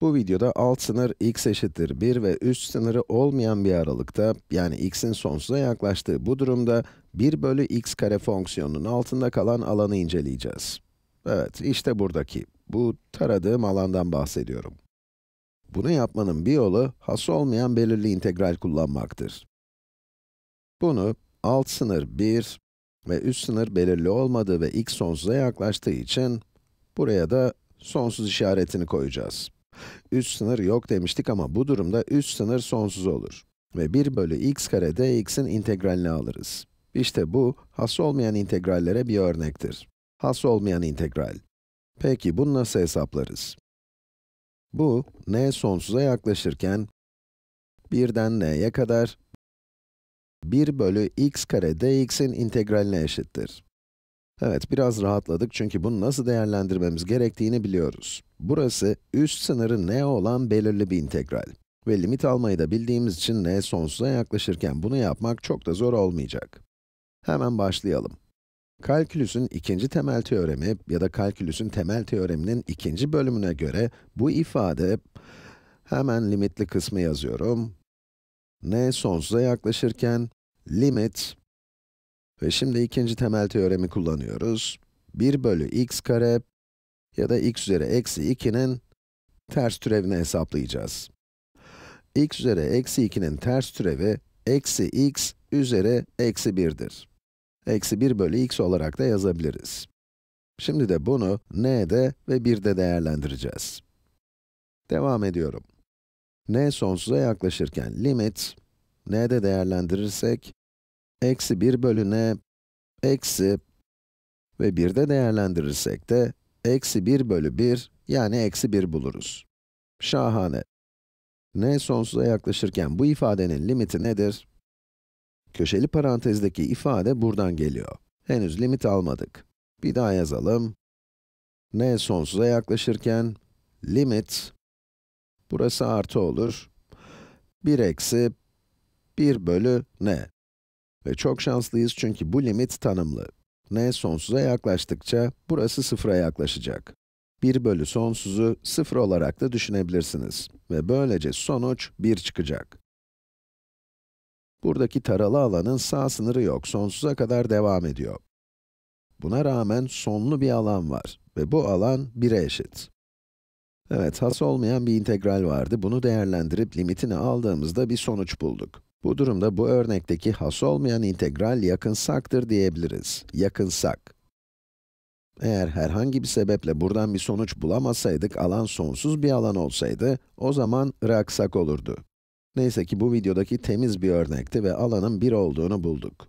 Bu videoda alt sınır x eşittir 1 ve üst sınırı olmayan bir aralıkta, yani x'in sonsuza yaklaştığı bu durumda, 1 bölü x kare fonksiyonunun altında kalan alanı inceleyeceğiz. Evet, işte buradaki, bu taradığım alandan bahsediyorum. Bunu yapmanın bir yolu, has olmayan belirli integral kullanmaktır. Bunu, alt sınır 1 ve üst sınır belirli olmadığı ve x sonsuza yaklaştığı için, buraya da sonsuz işaretini koyacağız. Üst sınır yok demiştik ama bu durumda üst sınır sonsuz olur. Ve 1 bölü x kare dx'in integralini alırız. İşte bu, has olmayan integrallere bir örnektir. Has olmayan integral. Peki, bunu nasıl hesaplarız? Bu, n sonsuza yaklaşırken, 1'den n'ye kadar, 1 bölü x kare dx'in integraline eşittir. Evet, biraz rahatladık çünkü bunu nasıl değerlendirmemiz gerektiğini biliyoruz. Burası, üst sınırı n olan belirli bir integral. Ve limit almayı da bildiğimiz için n sonsuza yaklaşırken bunu yapmak çok da zor olmayacak. Hemen başlayalım. Kalkülüsün ikinci temel teoremi ya da kalkülüsün temel teoreminin ikinci bölümüne göre bu ifade, hemen limitli kısmı yazıyorum. n sonsuza yaklaşırken, limit ve şimdi ikinci temel teoremi kullanıyoruz. 1 bölü x kare ya da x üzeri eksi 2'nin ters türevini hesaplayacağız. x üzeri eksi 2'nin ters türevi, eksi x üzeri eksi 1'dir. Eksi 1 bölü x olarak da yazabiliriz. Şimdi de bunu n'de ve 1'de değerlendireceğiz. Devam ediyorum. n sonsuza yaklaşırken limit, n'de değerlendirirsek, eksi 1 bölü n, eksi ve 1'de değerlendirirsek de, eksi 1 bölü 1, yani eksi 1 buluruz. Şahane. n sonsuza yaklaşırken bu ifadenin limiti nedir? Köşeli parantezdeki ifade buradan geliyor. Henüz limit almadık. Bir daha yazalım. n sonsuza yaklaşırken, limit, burası artı olur, 1 eksi 1 bölü n. Ve çok şanslıyız çünkü bu limit tanımlı. n sonsuza yaklaştıkça, burası sıfıra yaklaşacak. 1 bölü sonsuzu 0 olarak da düşünebilirsiniz. Ve böylece sonuç 1 çıkacak. Buradaki taralı alanın sağ sınırı yok, sonsuza kadar devam ediyor. Buna rağmen sonlu bir alan var ve bu alan 1'e eşit. Evet, has olmayan bir integral vardı. Bunu değerlendirip limitini aldığımızda bir sonuç bulduk. Bu durumda bu örnekteki has olmayan integral yakınsaktır diyebiliriz. Yakınsak. Eğer herhangi bir sebeple buradan bir sonuç bulamasaydık, alan sonsuz bir alan olsaydı, o zaman ıraksak olurdu. Neyse ki bu videodaki temiz bir örnekti ve alanın 1 olduğunu bulduk.